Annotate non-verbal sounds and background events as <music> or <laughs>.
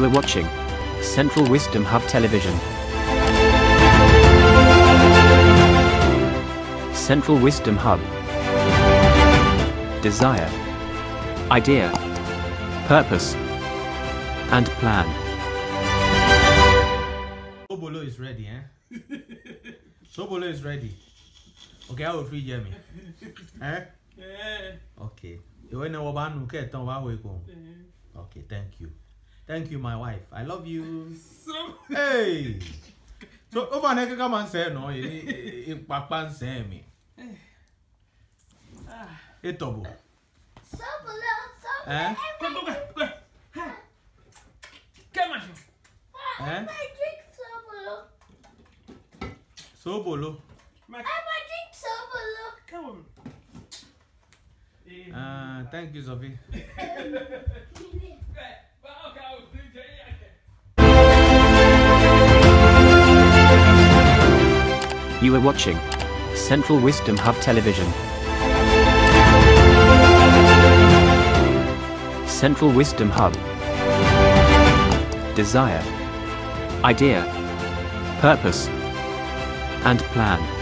You are watching Central Wisdom Hub Television. Central Wisdom Hub. Desire, idea, purpose, and plan. Sobolo is ready, eh? <laughs> Sobolo is ready. Okay, I will free Jeremy. <laughs> Eh? Okay. You know what I'm going to Okay, thank you. Thank you, my wife. I love you. Hey! So, over there, come and say no. In Papa and say me. Hey, Tobo. Sobolo, sobolo. Eh? Go, go, go, go. Come on. Eh? I drink sobolo. Sobolo. I drink sobolo. Come on. Ah, thank you, Sophie. <laughs> You are watching Central Wisdom Hub Television. Central Wisdom Hub. Desire, idea, purpose, and plan.